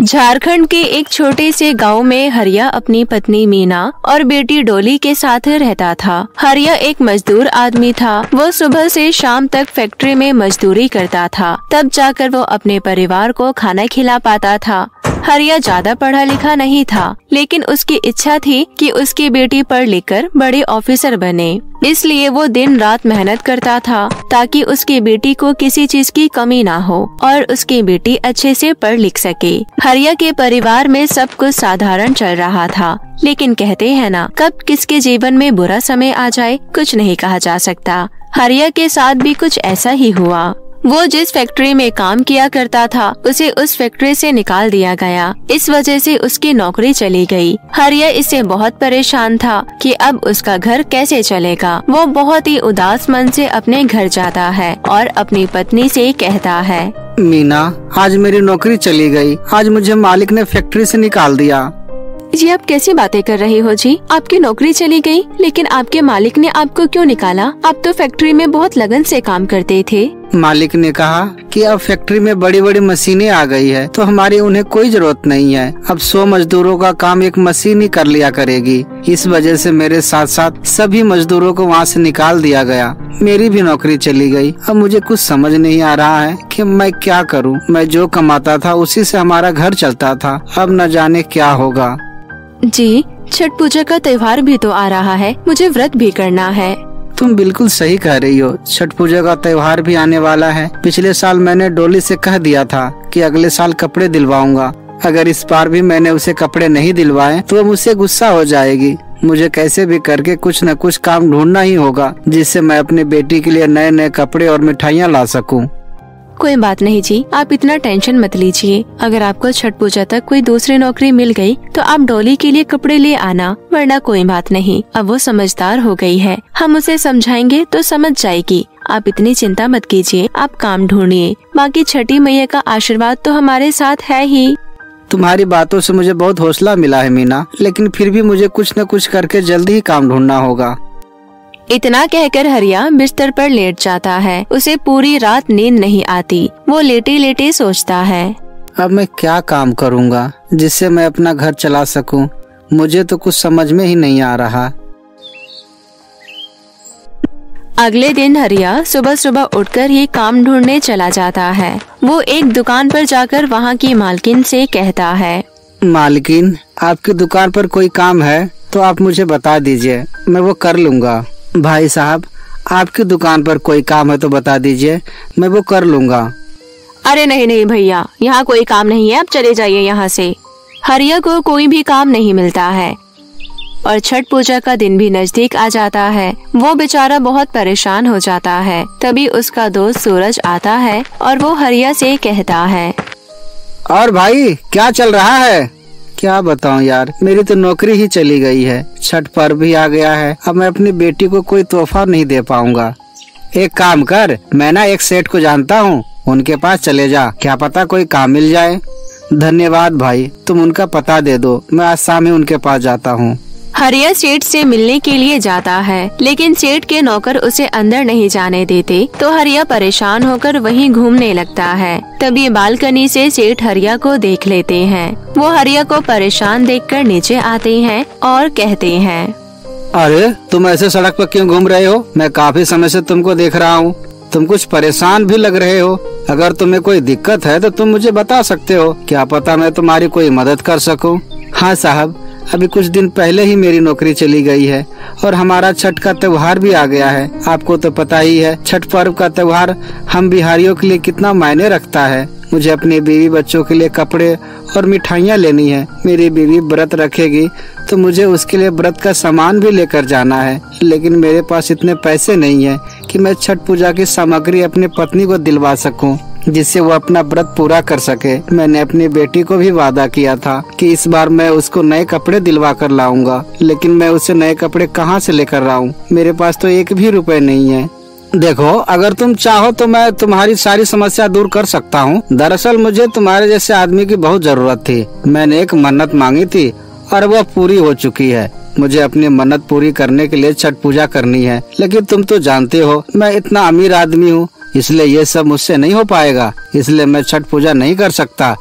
झारखंड के एक छोटे से गाँव में हरिया अपनी पत्नी मीना और बेटी डोली के साथ रहता था। हरिया एक मजदूर आदमी था। वो सुबह से शाम तक फैक्ट्री में मजदूरी करता था। तब जाकर वो अपने परिवार को खाना खिला पाता था। हरिया ज़्यादा पढ़ा लिखा नहीं था, लेकिन उसकी इच्छा थी कि उसकी बेटी पढ़ लिख कर बड़े ऑफिसर बने। इसलिए वो दिन रात मेहनत करता था, ताकि उसकी बेटी को किसी चीज़ की कमी ना हो और उसकी बेटी अच्छे से पढ़ लिख सके। हरिया के परिवार में सब कुछ साधारण चल रहा था, लेकिन कहते हैं ना, कब किसके जीवन में बुरा समय आ जाए, कुछ नहीं कहा जा सकता। हरिया के साथ भी कुछ ऐसा ही हुआ। वो जिस फैक्ट्री में काम किया करता था उसे उस फैक्ट्री से निकाल दिया गया। इस वजह से उसकी नौकरी चली गई। हरिया इससे बहुत परेशान था कि अब उसका घर कैसे चलेगा। वो बहुत ही उदास मन से अपने घर जाता है और अपनी पत्नी से कहता है मीना आज मेरी नौकरी चली गई। आज मुझे मालिक ने फैक्ट्री से निकाल दिया। जी आप कैसी बातें कर रहे हो जी? आपकी नौकरी चली गई लेकिन आपके मालिक ने आपको क्यों निकाला? आप तो फैक्ट्री में बहुत लगन से काम करते थे। मालिक ने कहा कि अब फैक्ट्री में बड़ी बड़ी मशीनें आ गई है तो हमारी उन्हें कोई ज़रूरत नहीं है। अब सौ मजदूरों का काम एक मशीन ही कर लिया करेगी। इस वजह से मेरे साथ साथ सभी मजदूरों को वहाँ से निकाल दिया गया। मेरी भी नौकरी चली गई। अब मुझे कुछ समझ नहीं आ रहा है कि मैं क्या करूँ। मैं जो कमाता था, उसी से हमारा घर चलता था। अब न जाने क्या होगा। जी, छठ पूजा का त्योहार भी तो आ रहा है। मुझे व्रत भी करना है। तुम बिल्कुल सही कह रही हो। छठ पूजा का त्योहार भी आने वाला है। पिछले साल मैंने डोली से कह दिया था कि अगले साल कपड़े दिलवाऊँगा। अगर इस बार भी मैंने उसे कपड़े नहीं दिलवाए तो वो मुझसे गुस्सा हो जाएगी। मुझे कैसे भी करके कुछ न कुछ काम ढूंढना ही होगा, जिससे मैं अपनी बेटी के लिए नए नए कपड़े और मिठाइयाँ ला सकूँ। कोई बात नहीं जी, आप इतना टेंशन मत लीजिए। अगर आपको छठ पूजा तक कोई दूसरी नौकरी मिल गई तो आप डोली के लिए कपड़े ले आना, वरना कोई बात नहीं। अब वो समझदार हो गई है। हम उसे समझाएँगे तो समझ जाएगी। आप इतनी चिंता मत कीजिए, आप काम ढूंढिए। बाकी छठी मैया का आशीर्वाद तो हमारे साथ है ही। तुम्हारी बातों से मुझे बहुत हौसला मिला है मीना, लेकिन फिर भी मुझे कुछ न कुछ करके जल्दी ही काम ढूंढना होगा। इतना कहकर हरिया बिस्तर पर लेट जाता है। उसे पूरी रात नींद नहीं आती। वो लेटे लेटे सोचता है। अब मैं क्या काम करूँगा जिससे मैं अपना घर चला सकूँ? मुझे तो कुछ समझ में ही नहीं आ रहा। अगले दिन हरिया सुबह सुबह उठकर ही काम ढूँढने चला जाता है। वो एक दुकान पर जाकर वहाँ की मालकिन से कहता है मालकिन आपकी दुकान पर कोई काम है तो आप मुझे बता दीजिए। मैं वो कर लूँगा। भाई साहब आपकी दुकान पर कोई काम है तो बता दीजिए मैं वो कर लूँगा। अरे नहीं नहीं भैया यहाँ कोई काम नहीं है आप चले जाइए यहाँ से। हरिया को कोई भी काम नहीं मिलता है। और छठ पूजा का दिन भी नज़दीक आ जाता है। वो बेचारा बहुत परेशान हो जाता है। तभी उसका दोस्त सूरज आता है और वो हरिया से कहता है और भाई क्या चल रहा है? क्या बताऊँ यार? मेरी तो नौकरी ही चली गई है। छठ पर्व भी आ गया है। अब मैं अपनी बेटी को कोई तोहफा नहीं दे पाऊँगा। एक काम कर, मैं ना एक सेठ को जानता हूँ। उनके पास चले जा। क्या पता कोई काम मिल जाए। धन्यवाद भाई। तुम उनका पता दे दो। मैं आज शाम ही उनके पास जाता हूँ। हरिया सेठ से मिलने के लिए जाता है, लेकिन सेठ के नौकर उसे अंदर नहीं जाने देते तो हरिया परेशान होकर वहीं घूमने लगता है। तभी बालकनी से सेठ हरिया को देख लेते हैं। वो हरिया को परेशान देखकर नीचे आते हैं और कहते हैं, अरे, तुम ऐसे सड़क पर क्यों घूम रहे हो? मैं काफ़ी समय से तुमको देख रहा हूँ। तुम कुछ परेशान भी लग रहे हो। अगर तुम्हें कोई दिक्कत है तो तुम मुझे बता सकते हो। क्या पता मैं तुम्हारी कोई मदद कर सकूँ? हाँ साहब अभी कुछ दिन पहले ही मेरी नौकरी चली गई है और हमारा छठ का त्योहार भी आ गया है। आपको तो पता ही है, छठ पर्व का त्योहार हम बिहारियों के लिए कितना मायने रखता है। मुझे अपने बीवी बच्चों के लिए कपड़े और मिठाइयाँ लेनी है। मेरी बीवी व्रत रखेगी तो मुझे उसके लिए व्रत का सामान भी लेकर जाना है। लेकिन मेरे पास इतने पैसे नहीं है कि मैं छठ पूजा की सामग्री अपनी पत्नी को दिलवा सकूँ। जिससे वो अपना व्रत पूरा कर सके। मैंने अपनी बेटी को भी वादा किया था कि इस बार मैं उसको नए कपड़े दिलवा कर लाऊँगा, लेकिन मैं उसे नए कपड़े कहाँ से लेकर आऊँ मेरे पास तो एक भी रुपए नहीं है। देखो, अगर तुम चाहो तो मैं तुम्हारी सारी समस्या दूर कर सकता हूँ। दरअसल मुझे तुम्हारे जैसे आदमी की बहुत ज़रूरत थी। मैंने एक मन्नत मांगी थी और वह पूरी हो चुकी है। मुझे अपनी मन्नत पूरी करने के लिए छठ पूजा करनी है, लेकिन तुम तो जानते हो, मैं इतना अमीर आदमी हूँ। इसलिए ये सब मुझसे नहीं हो पाएगा। इसलिए मैं छठ पूजा नहीं कर सकता।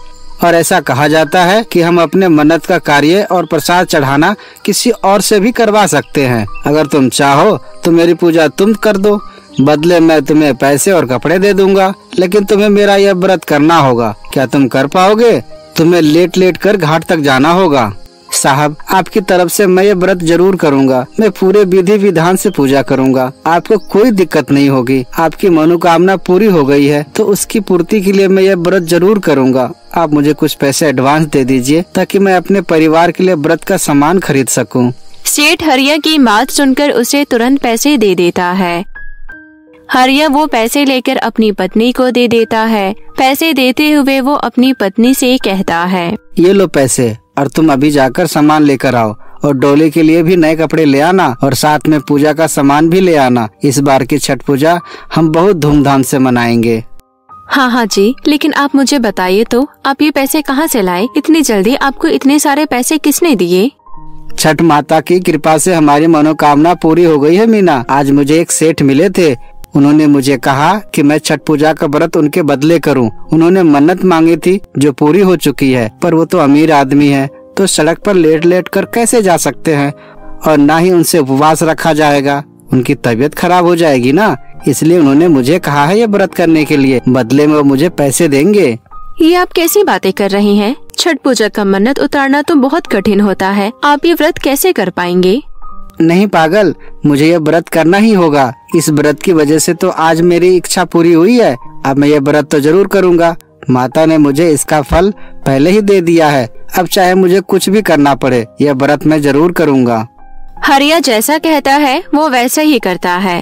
और ऐसा कहा जाता है कि हम अपने मन्नत का कार्य और प्रसाद चढ़ाना किसी और से भी करवा सकते हैं। अगर तुम चाहो तो मेरी पूजा तुम कर दो। बदले मैं तुम्हें पैसे और कपड़े दे दूँगा, लेकिन तुम्हें मेरा यह व्रत करना होगा। क्या तुम कर पाओगे? तुम्हें लेट लेट कर घाट तक जाना होगा। साहब आपकी तरफ़ से मैं ये व्रत ज़रूर करूँगा। मैं पूरे विधि विधान से पूजा करूँगा। आपको कोई दिक्कत नहीं होगी। आपकी मनोकामना पूरी हो गई है तो उसकी पूर्ति के लिए मैं ये व्रत ज़रूर करूँगा। आप मुझे कुछ पैसे एडवांस दे दीजिए ताकि मैं अपने परिवार के लिए व्रत का सामान खरीद सकूँ। सेठ हरिया की बात सुनकर उसे तुरंत पैसे दे देता है। हरिया वो पैसे लेकर अपनी पत्नी को दे देता है। पैसे देते हुए वो अपनी पत्नी से कहता है ये लो पैसे। और तुम अभी जाकर सामान लेकर आओ और डोले के लिए भी नए कपड़े ले आना और साथ में पूजा का सामान भी ले आना। इस बार की छठ पूजा हम बहुत धूमधाम से मनाएँगे। हाँ हाँ जी लेकिन आप मुझे बताइए तो आप ये पैसे कहाँ से लाए? इतनी जल्दी आपको इतने सारे पैसे किसने दिए? छठ माता की कृपा से हमारी मनोकामना पूरी हो गई है मीना। आज मुझे एक सेठ मिले थे उन्होंने मुझे कहा कि मैं छठ पूजा का व्रत उनके बदले करूँ। उन्होंने मन्नत मांगी थी, जो पूरी हो चुकी है, पर वो तो अमीर आदमी है तो सड़क पर लेट लेट कर कैसे जा सकते हैं? और न ही उनसे उपवास रखा जाएगा। उनकी तबीयत खराब हो जाएगी ना? इसलिए उन्होंने मुझे कहा है ये व्रत करने के लिए। बदले में वो मुझे पैसे देंगे। ये आप कैसी बातें कर रही हैं? छठ पूजा का मन्नत उतारना तो बहुत कठिन होता है। आप ये व्रत कैसे कर पाएँगे? नहीं पागल, मुझे यह व्रत करना ही होगा। इस व्रत की वजह से तो आज मेरी इच्छा पूरी हुई है। अब मैं ये व्रत तो ज़रूर करूँगा। माता ने मुझे इसका फल पहले ही दे दिया है। अब चाहे मुझे कुछ भी करना पड़े, यह व्रत मैं ज़रूर करूँगा। हरिया जैसा कहता है, वो वैसा ही करता है।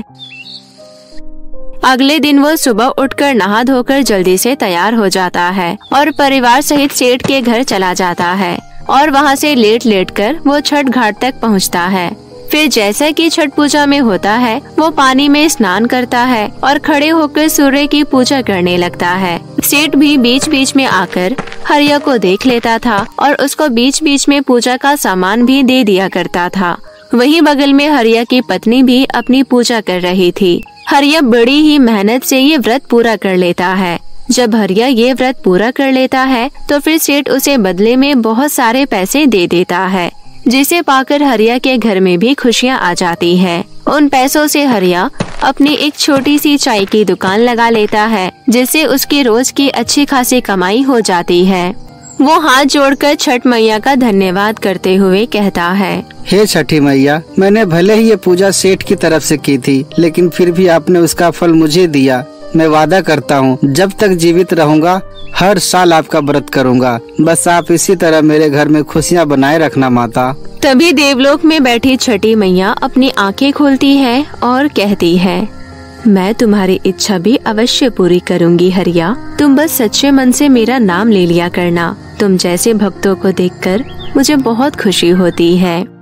अगले दिन वो सुबह उठकर नहा धोकर जल्दी से तैयार हो जाता है और परिवार सहित सेठ के घर चला जाता है और वहाँ से लेट लेट कर वो छठ घाट तक पहुँचता है। फिर जैसा कि छठ पूजा में होता है, वो पानी में स्नान करता है और खड़े होकर सूर्य की पूजा करने लगता है। सेठ भी बीच बीच में आकर हरिया को देख लेता था और उसको बीच बीच में पूजा का सामान भी दे दिया करता था। वहीं बगल में हरिया की पत्नी भी अपनी पूजा कर रही थी। हरिया बड़ी ही मेहनत से ये व्रत पूरा कर लेता है। जब हरिया ये व्रत पूरा कर लेता है तो फिर सेठ उसे बदले में बहुत सारे पैसे दे देता है। जिसे पाकर हरिया के घर में भी खुशियाँ आ जाती है। उन पैसों से हरिया अपनी एक छोटी सी चाय की दुकान लगा लेता है, जिससे उसकी रोज की अच्छी खासी कमाई हो जाती है। वो हाथ जोड़कर छठ मैया का धन्यवाद करते हुए कहता है, हे छठी मैया, मैंने भले ही ये पूजा सेठ की तरफ़ से की थी, लेकिन फिर भी आपने उसका फल मुझे दिया। मैं वादा करता हूँ, जब तक जीवित रहूँगा, हर साल आपका व्रत करूँगा। बस आप इसी तरह मेरे घर में खुशियाँ बनाए रखना माता। तभी देवलोक में बैठी छठी मैया अपनी आँखें खोलती है और कहती है, मैं तुम्हारी इच्छा भी अवश्य पूरी करूँगी, हरिया। तुम बस सच्चे मन से मेरा नाम ले लिया करना। तुम जैसे भक्तों को देखकर मुझे बहुत खुशी होती है।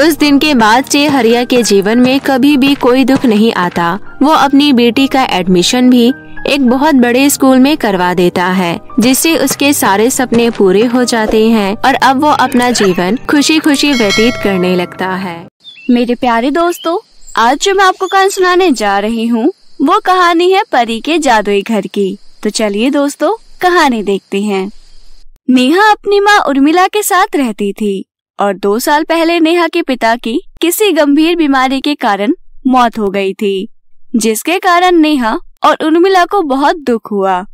उस दिन के बाद से हरिया के जीवन में कभी भी कोई दुख नहीं आता। वो अपनी बेटी का एडमिशन भी एक बहुत बड़े स्कूल में करवा देता है, जिससे उसके सारे सपने पूरे हो जाते हैं और अब वो अपना जीवन खुशी खुशी व्यतीत करने लगता है। मेरे प्यारे दोस्तों, आज जो मैं आपको कहानी सुनाने जा रही हूँ, वो कहानी है परी के जादुई घर की। तो चलिए दोस्तों, कहानी देखते हैं। नेहा अपनी माँ उर्मिला के साथ रहती थी। और दो साल पहले नेहा के पिता की किसी गंभीर बीमारी के कारण मौत हो गई थी, जिसके कारण नेहा और उर्मिला को बहुत दुख हुआ।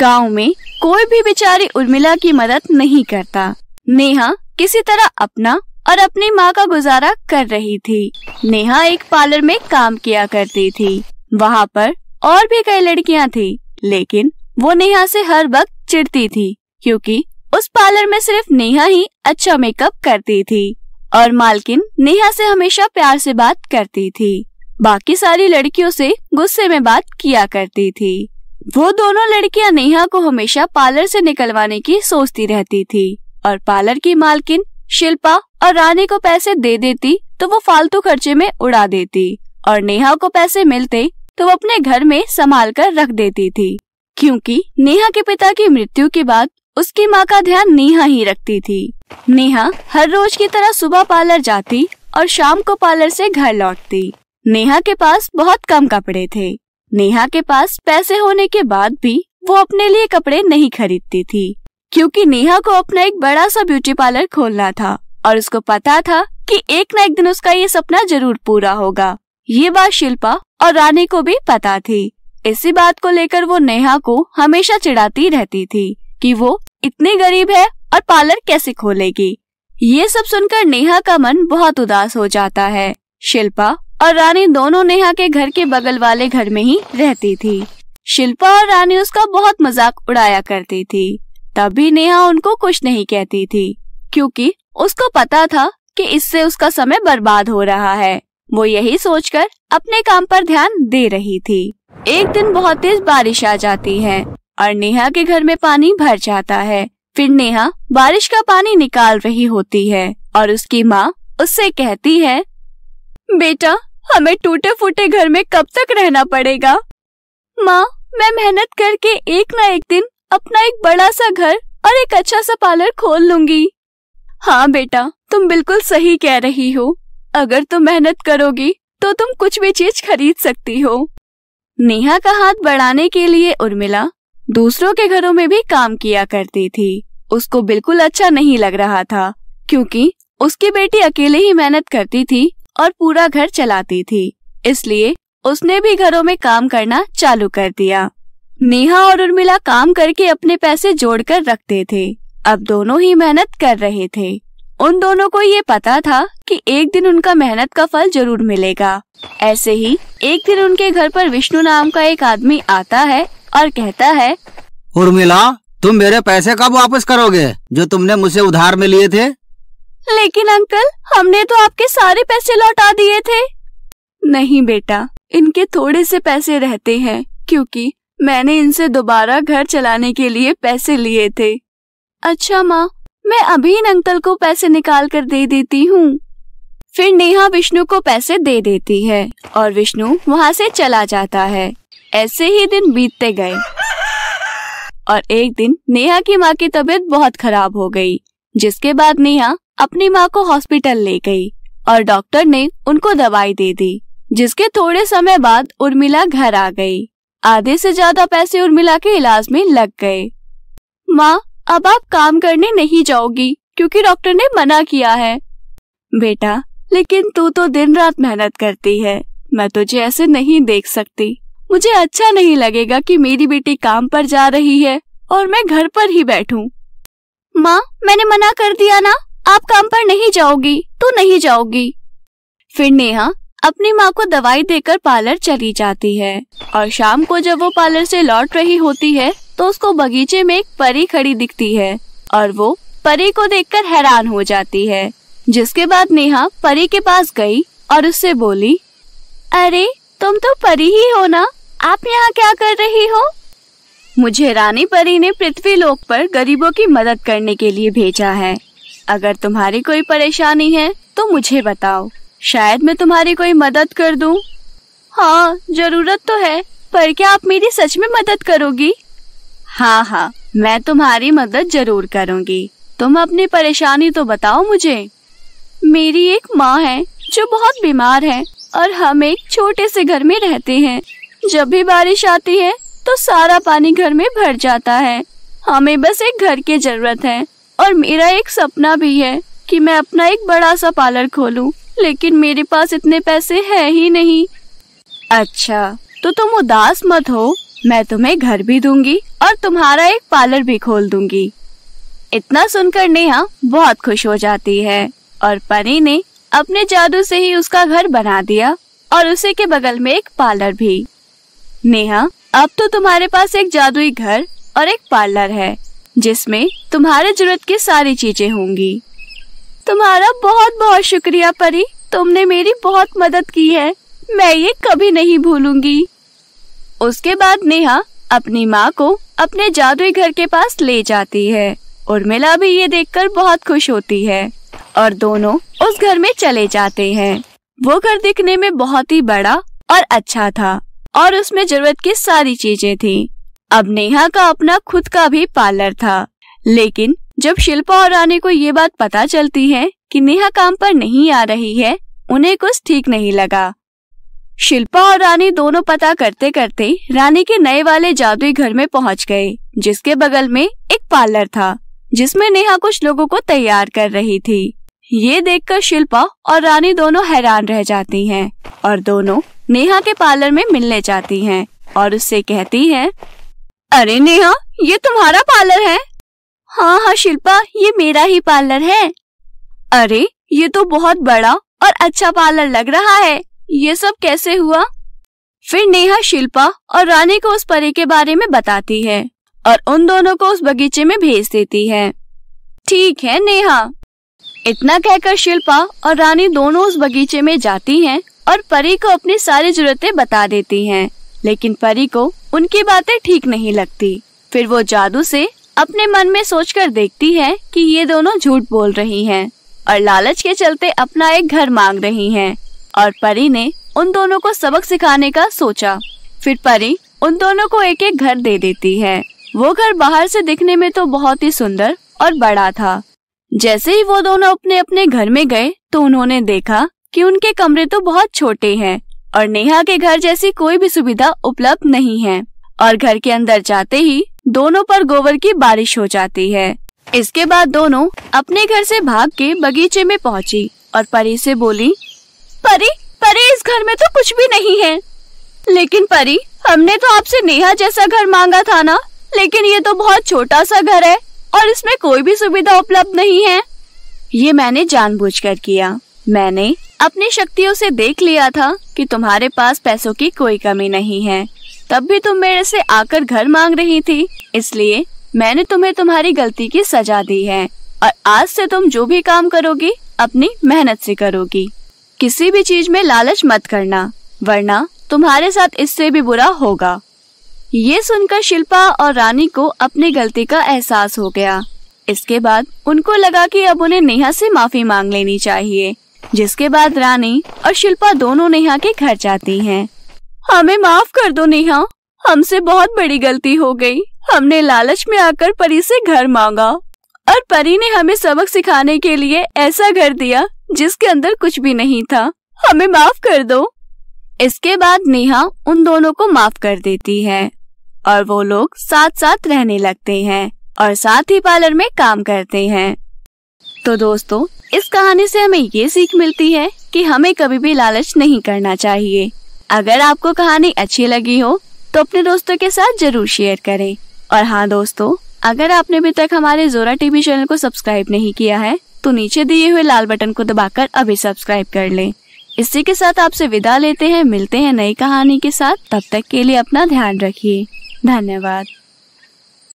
गाँव में कोई भी बेचारी उर्मिला की मदद नहीं करता। नेहा किसी तरह अपना और अपनी माँ का गुजारा कर रही थी। नेहा एक पार्लर में काम किया करती थी। वहाँ पर और भी कई लड़कियाँ थी, लेकिन वो नेहा से हर वक्त चिढ़ती थी, क्योंकि उस पार्लर में सिर्फ़ नेहा ही अच्छा मेकअप करती थी और मालकिन नेहा से हमेशा प्यार से बात करती थी। बाकी सारी लड़कियों से गुस्से में बात किया करती थी। वो दोनों लड़कियाँ नेहा को हमेशा पार्लर से निकलवाने की सोचती रहती थी और पार्लर की मालकिन शिल्पा और रानी को पैसे दे देती तो वो फालतू खर्चे में उड़ा देती और नेहा को पैसे मिलते तो वो अपने घर में संभाल कर रख देती थी। क्योंकि नेहा के पिता की मृत्यु के बाद उसकी माँ का ध्यान नेहा ही रखती थी। नेहा हर रोज की तरह सुबह पार्लर जाती और शाम को पार्लर से घर लौटती। नेहा के पास बहुत कम कपड़े थे। नेहा के पास पैसे होने के बाद भी वो अपने लिए कपड़े नहीं खरीदती थी, क्योंकि नेहा को अपना एक बड़ा सा ब्यूटी पार्लर खोलना था और उसको पता था कि एक न एक दिन उसका ये सपना ज़रूर पूरा होगा। ये बात शिल्पा और रानी को भी पता थी। इसी बात को लेकर वो नेहा को हमेशा चिढ़ाती रहती थी। कि वो इतनी गरीब है और पार्लर कैसे खोलेगी? ये सब सुनकर नेहा का मन बहुत उदास हो जाता है। शिल्पा और रानी दोनों नेहा के घर के बगल वाले घर में ही रहती थी। शिल्पा और रानी उसका बहुत मज़ाक उड़ाया करती थी। तब भी नेहा उनको कुछ नहीं कहती थी, क्योंकि उसको पता था कि इससे उसका समय बर्बाद हो रहा है। वो यही सोचकर अपने काम पर ध्यान दे रही थी। एक दिन बहुत तेज बारिश आ जाती है। और नेहा के घर में पानी भर जाता है। फिर नेहा बारिश का पानी निकाल रही होती है और उसकी माँ उससे कहती है, बेटा, हमें टूटे फूटे घर में कब तक रहना पड़ेगा? माँ, मैं मेहनत करके एक न एक दिन अपना एक बड़ा सा घर और एक अच्छा सा पार्लर खोल लूँगी। हाँ बेटा, तुम बिल्कुल सही कह रही हो। अगर तुम मेहनत करोगी तो तुम कुछ भी चीज़ खरीद सकती हो। नेहा का हाथ बढ़ाने के लिए उर्मिला दूसरों के घरों में भी काम किया करती थी। उसको बिल्कुल अच्छा नहीं लग रहा था, क्योंकि उसकी बेटी अकेले ही मेहनत करती थी और पूरा घर चलाती थी। इसलिए उसने भी घरों में काम करना चालू कर दिया। नेहा और उर्मिला काम करके अपने पैसे जोड़कर रखते थे। अब दोनों ही मेहनत कर रहे थे। उन दोनों को ये पता था कि एक दिन उनका मेहनत का फल ज़रूर मिलेगा। ऐसे ही एक दिन उनके घर पर विष्णु नाम का एक आदमी आता है और कहता है उर्मिला तुम मेरे पैसे कब वापस करोगे जो तुमने मुझसे उधार में लिए थे? लेकिन अंकल हमने तो आपके सारे पैसे लौटा दिए थे। नहीं बेटा इनके थोड़े से पैसे रहते हैं क्योंकि मैंने इनसे दोबारा घर चलाने के लिए पैसे लिए थे। अच्छा माँ मैं अभी इन अंकल को पैसे निकाल कर दे देती हूँ। फिर नेहा विष्णु को पैसे दे देती है और विष्णु वहाँ से चला जाता है। ऐसे ही दिन बीतते गए। और एक दिन नेहा की माँ की तबीयत बहुत खराब हो गई, जिसके बाद नेहा अपनी माँ को हॉस्पिटल ले गई और डॉक्टर ने उनको दवाई दे दी, जिसके थोड़े समय बाद उर्मिला घर आ गई। आधे से ज़्यादा पैसे उर्मिला के इलाज में लग गए। माँ, अब आप काम करने नहीं जाओगी, क्योंकि डॉक्टर ने मना किया है। बेटा, लेकिन तू तो दिन रात मेहनत करती है, मैं तुझे ऐसे नहीं देख सकती। मुझे अच्छा नहीं लगेगा कि मेरी बेटी काम पर जा रही है और मैं घर पर ही बैठूं। माँ, मैंने मना कर दिया ना? आप काम पर नहीं जाओगी तो नहीं जाओगी। फिर नेहा अपनी माँ को दवाई देकर पार्लर चली जाती है और शाम को जब वो पार्लर से लौट रही होती है तो उसको बगीचे में एक परी खड़ी दिखती है और वो परी को देखकर हैरान हो जाती है, जिसके बाद नेहा परी के पास गई और उससे बोली, अरे, तुम तो परी ही हो ना? आप यहाँ क्या कर रही हो? मुझे रानी परी ने पृथ्वी लोक पर गरीबों की मदद करने के लिए भेजा है। अगर तुम्हारी कोई परेशानी है तो मुझे बताओ। शायद मैं तुम्हारी कोई मदद कर दूँ। हाँ ज़रूरत तो है पर क्या आप मेरी सच में मदद करोगी? हाँ हाँ मैं तुम्हारी मदद ज़रूर करूँगी। तुम अपनी परेशानी तो बताओ मुझे। मेरी एक माँ है जो बहुत बीमार है और हम एक छोटे से घर में रहते हैं। जब भी बारिश आती है तो सारा पानी घर में भर जाता है। हमें बस एक घर की ज़रूरत है और मेरा एक सपना भी है कि मैं अपना एक बड़ा सा पार्लर खोलूं, लेकिन मेरे पास इतने पैसे है ही नहीं। अच्छा तो तुम उदास मत हो। मैं तुम्हें घर भी दूँगी और तुम्हारा एक पार्लर भी खोल दूँगी। इतना सुनकर नेहा बहुत खुश हो जाती है और परी ने अपने जादू से ही उसका घर बना दिया और उसी के बगल में एक पार्लर भी। नेहा, अब तो तुम्हारे पास एक जादुई घर और एक पार्लर है, जिसमें तुम्हारे ज़रूरत की सारी चीज़ें होंगी। तुम्हारा बहुत बहुत शुक्रिया परी, तुमने मेरी बहुत मदद की है, मैं ये कभी नहीं भूलूँगी। उसके बाद नेहा अपनी माँ को अपने जादुई घर के पास ले जाती है, उर्मिला भी ये देखकर बहुत खुश होती है, और दोनों उस घर में चले जाते हैं। वो घर दिखने में बहुत ही बड़ा और अच्छा था। और उसमें ज़रूरत की सारी चीज़ें थी। अब नेहा का अपना खुद का भी पार्लर था। लेकिन जब शिल्पा और रानी को ये बात पता चलती है कि नेहा काम पर नहीं आ रही है, उन्हें कुछ ठीक नहीं लगा। शिल्पा और रानी दोनों पता करते करते रानी के नए वाले जादुई घर में पहुँच गए, जिसके बगल में एक पार्लर था, जिसमें नेहा कुछ लोगों को तैयार कर रही थी। ये देखकर शिल्पा और रानी दोनों हैरान रह जाती हैं और दोनों नेहा के पार्लर में मिलने जाती हैं और उससे कहती है, अरे नेहा, ये तुम्हारा पार्लर है? हाँ हाँ शिल्पा, ये मेरा ही पार्लर है। अरे, ये तो बहुत बड़ा और अच्छा पार्लर लग रहा है। ये सब कैसे हुआ? फिर नेहा, शिल्पा और रानी को उस परी के बारे में बताती है और उन दोनों को उस बगीचे में भेज देती है। ठीक है, नेहा। इतना कहकर शिल्पा और रानी दोनों उस बगीचे में जाती हैं और परी को अपनी सारी जरूरतें बता देती हैं। लेकिन परी को उनकी बातें ठीक नहीं लगती। फिर वो जादू से अपने मन में सोचकर देखती है कि ये दोनों झूठ बोल रही हैं और लालच के चलते अपना एक घर मांग रही हैं और परी ने उन दोनों को सबक सिखाने का सोचा। फिर परी उन दोनों को एक एक घर दे देती है। वो घर बाहर से दिखने में तो बहुत ही सुंदर और बड़ा था। जैसे ही वो दोनों अपने अपने घर में गए तो उन्होंने देखा कि उनके कमरे तो बहुत छोटे हैं और नेहा के घर जैसी कोई भी सुविधा उपलब्ध नहीं है। और घर के अंदर जाते ही दोनों पर गोबर की बारिश हो जाती है। इसके बाद दोनों अपने घर से भाग के बगीचे में पहुँची और परी से बोली, परी परी, इस घर में तो कुछ भी नहीं है। लेकिन परी, हमने तो आपसे नेहा जैसा घर मांगा था ना, लेकिन ये तो बहुत छोटा सा घर है और इसमें कोई भी सुविधा उपलब्ध नहीं है। ये मैंने जानबूझकर किया। मैंने अपनी शक्तियों से देख लिया था कि तुम्हारे पास पैसों की कोई कमी नहीं है। तब भी तुम मेरे से आकर घर मांग रही थी। इसलिए मैंने तुम्हें तुम्हारी गलती की सजा दी है और आज से तुम जो भी काम करोगी, अपनी मेहनत से करोगी। किसी भी चीज़ में लालच मत करना, वरना तुम्हारे साथ इससे भी बुरा होगा। ये सुनकर शिल्पा और रानी को अपनी गलती का एहसास हो गया। इसके बाद उनको लगा कि अब उन्हें नेहा से माफ़ी मांग लेनी चाहिए। जिसके बाद रानी और शिल्पा दोनों नेहा के घर जाती हैं। हमें माफ़ कर दो नेहा, हमसे बहुत बड़ी गलती हो गई। हमने लालच में आकर परी से घर मांगा और परी ने हमें सबक सिखाने के लिए ऐसा घर दिया जिसके अंदर कुछ भी नहीं था। हमें माफ़ कर दो। इसके बाद नेहा उन दोनों को माफ़ कर देती है और वो लोग साथ साथ रहने लगते हैं और साथ ही पार्लर में काम करते हैं। तो दोस्तों, इस कहानी से हमें ये सीख मिलती है कि हमें कभी भी लालच नहीं करना चाहिए। अगर आपको कहानी अच्छी लगी हो तो अपने दोस्तों के साथ ज़रूर शेयर करें। और हाँ दोस्तों, अगर आपने अभी तक हमारे जोरा टीवी चैनल को सब्सक्राइब नहीं किया है तो नीचे दिए हुए लाल बटन को दबाकर अभी सब्सक्राइब कर लें। इसी के साथ आपसे विदा लेते हैं, मिलते हैं नई कहानी के साथ। तब तक के लिए अपना ध्यान रखिए। धन्यवाद।